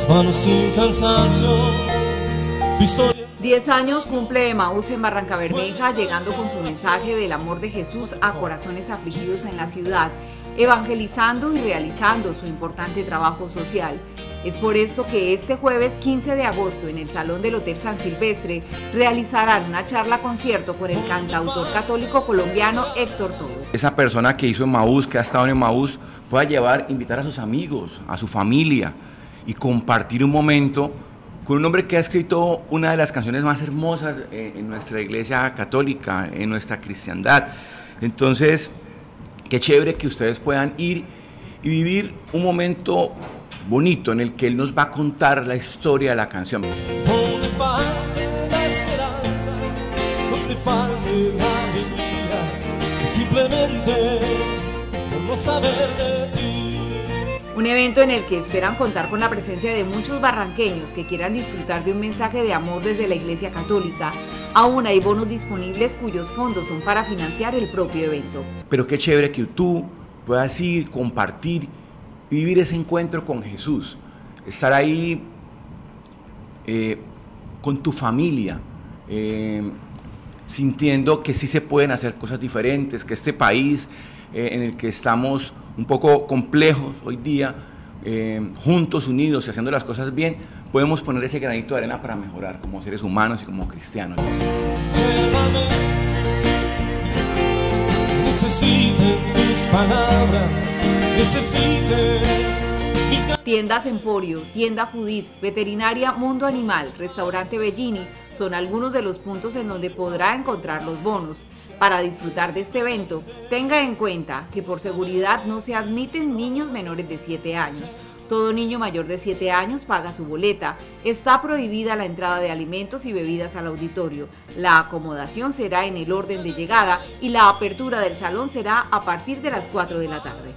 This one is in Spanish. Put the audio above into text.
las manos sin cansancio. Visto Diez años cumple Emaús en Barranca Bermeja, llegando con su mensaje del amor de Jesús a corazones afligidos en la ciudad, evangelizando y realizando su importante trabajo social. Es por esto que este jueves 15 de agosto en el Salón del Hotel San Silvestre realizarán una charla concierto con el cantautor católico colombiano Héctor Toro. Esa persona que hizo Emaús, que ha estado en Emaús, pueda llevar, invitar a sus amigos, a su familia y compartir un momento con un hombre que ha escrito una de las canciones más hermosas eh, en nuestra iglesia católica, en nuestra cristiandad. Entonces, qué chévere que ustedes puedan ir y vivir un momento bonito en el que él nos va a contar la historia de la canción. simplemente por no saber de ti. Un evento en el que esperan contar con la presencia de muchos barranqueños que quieran disfrutar de un mensaje de amor desde la Iglesia Católica. Aún hay bonos disponibles cuyos fondos son para financiar el propio evento. Pero qué chévere que tú puedas ir, compartir, vivir ese encuentro con Jesús, estar ahí eh, con tu familia, eh, sintiendo que sí se pueden hacer cosas diferentes, que este país eh, en el que estamos un poco complejos hoy día, eh, juntos, unidos y haciendo las cosas bien, podemos poner ese granito de arena para mejorar como seres humanos y como cristianos. Mis palabras. Tiendas Emporio, Tienda Judith, Veterinaria Mundo Animal, Restaurante Bellini son algunos de los puntos en donde podrá encontrar los bonos. Para disfrutar de este evento, tenga en cuenta que por seguridad no se admiten niños menores de 7 años. Todo niño mayor de 7 años paga su boleta. Está prohibida la entrada de alimentos y bebidas al auditorio. La acomodación será en el orden de llegada y la apertura del salón será a partir de las 4 de la tarde.